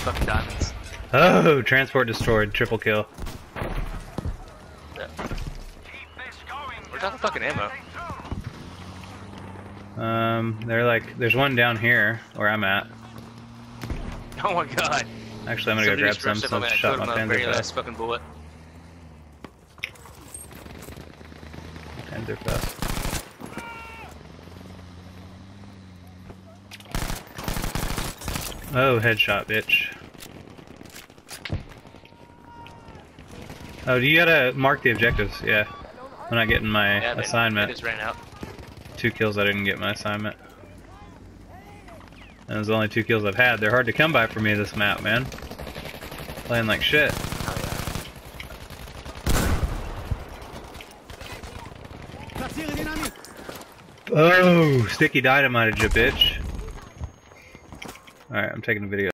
fucking diamonds. Oh, transport destroyed. Triple kill. Yeah. Where's all the fucking ammo? Um, they're like, there's one down here where I'm at. Oh my god. Actually, I'm gonna Somebody go grab some since I shot my him on the Panzer very last fast. fucking bullet. Panzerfaust. Oh, headshot, bitch. Oh, do you gotta mark the objectives? Yeah. I'm not getting my Yeah, assignment. They just ran out. Two kills, I didn't get my assignment. And those are the only two kills I've had. They're hard to come by for me this map, man. Playing like shit. Oh yeah. Oh, sticky dynamite, you bitch. Alright, I'm taking a video.